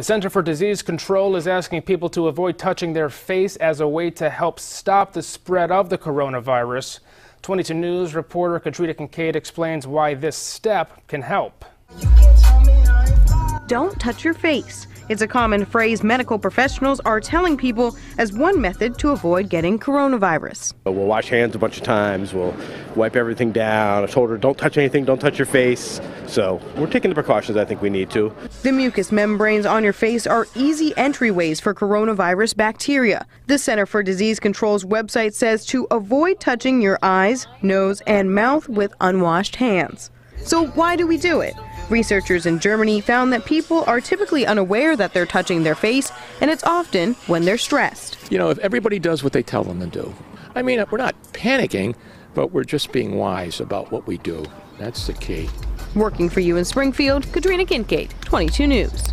The Center for Disease Control is asking people to avoid touching their face as a way to help stop the spread of the coronavirus. 22 News reporter Katrina Kincaid explains why this step can help. Don't touch your face. It's a common phrase medical professionals are telling people as one method to avoid getting coronavirus. We'll wash hands a bunch of times, we'll wipe everything down. I told her, don't touch anything, don't touch your face. So we're taking the precautions I think we need to. The mucous membranes on your face are easy entryways for coronavirus bacteria. The Center for Disease Control's website says to avoid touching your eyes, nose, and mouth with unwashed hands. So why do we do it? Researchers in Germany found that people are typically unaware that they're touching their face, and it's often when they're stressed. You know, if everybody does what they tell them to do, I mean, we're not panicking, but we're just being wise about what we do. That's the key. Working for you in Springfield, Katrina Kincaid, 22 News.